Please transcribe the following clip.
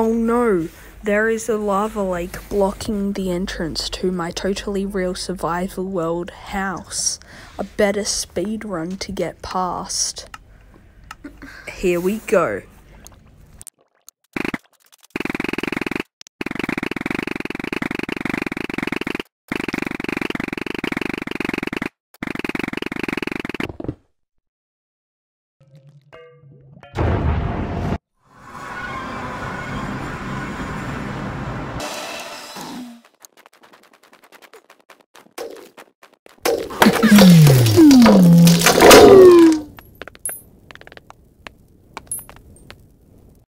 Oh no, there is a lava lake blocking the entrance to my totally real survival world house. A better speed run to get past. Here we go. Mm-hmm.